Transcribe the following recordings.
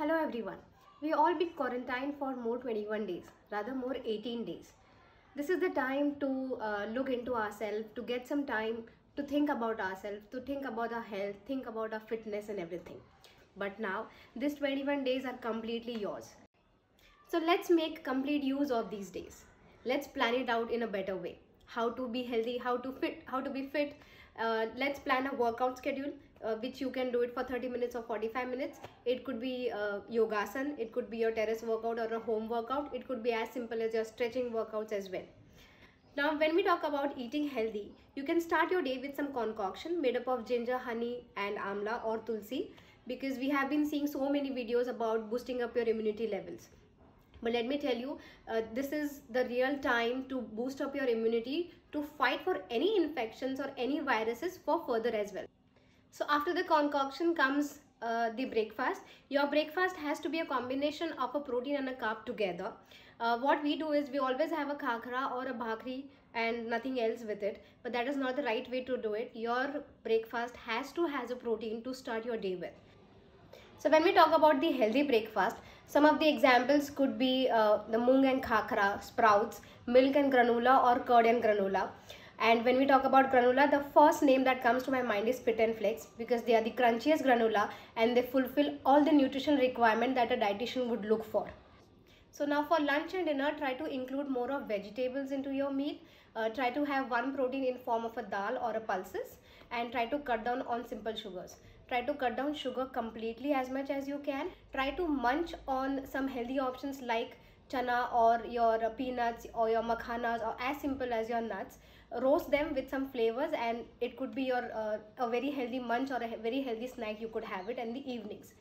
everyone. We all been quarantined for more 21 days, rather more 18 days. This is the time to uh, look into ourselves, to get some time to think about ourselves, to think about our health, think about our fitness and everything. But now, these 21 days are completely yours. So let's make complete use of these days. Let's plan it out in a better way. How to be healthy, how to fit, how to be fit. Uh, let's plan a workout schedule uh, which you can do it for 30 minutes or 45 minutes. It could be uh, yogasan it could be your terrace workout or a home workout. It could be as simple as your stretching workouts as well. Now when we talk about eating healthy you can start your day with some concoction made up of ginger honey and amla or tulsi because we have been seeing so many videos about boosting up your immunity levels but let me tell you uh, this is the real time to boost up your immunity to fight for any infections or any viruses for further as well so after the concoction comes uh, the breakfast. Your breakfast has to be a combination of a protein and a carb together. Uh, what we do is we always have a khakra or a bhakri and nothing else with it. But that is not the right way to do it. Your breakfast has to has a protein to start your day with. So when we talk about the healthy breakfast, some of the examples could be uh, the mung and khakra, sprouts, milk and granola or curd and granola. And when we talk about granola, the first name that comes to my mind is Fit and Flex because they are the crunchiest granola and they fulfill all the nutritional requirement that a dietitian would look for. So now for lunch and dinner, try to include more of vegetables into your meal. Uh, try to have one protein in form of a dal or a pulses and try to cut down on simple sugars. Try to cut down sugar completely as much as you can. Try to munch on some healthy options like chana or your peanuts or your makhanas or as simple as your nuts. Roast them with some flavors and it could be your uh, a very healthy munch or a very healthy snack. You could have it in the evenings.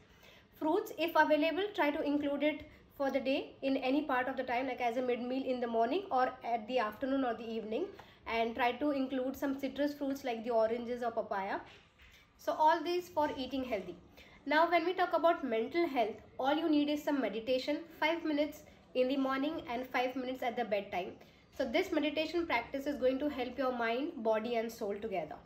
Fruits if available try to include it for the day in any part of the time like as a mid meal in the morning or at the afternoon or the evening. And try to include some citrus fruits like the oranges or papaya so all these for eating healthy now when we talk about mental health all you need is some meditation 5 minutes in the morning and 5 minutes at the bedtime so this meditation practice is going to help your mind, body and soul together.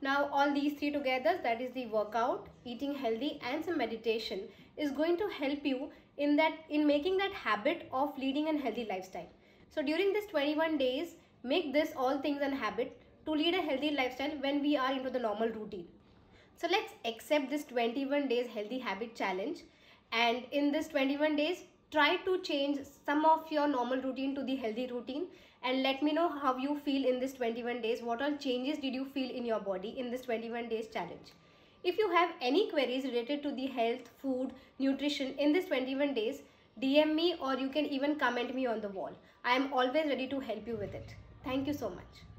Now all these three together, that is the workout, eating healthy and some meditation is going to help you in that in making that habit of leading a healthy lifestyle. So during this 21 days, make this all things a habit to lead a healthy lifestyle when we are into the normal routine. So let's accept this 21 days healthy habit challenge and in this 21 days try to change some of your normal routine to the healthy routine and let me know how you feel in this 21 days. What all changes did you feel in your body in this 21 days challenge? If you have any queries related to the health food nutrition in this 21 days dm me or you can even comment me on the wall. I am always ready to help you with it. Thank you so much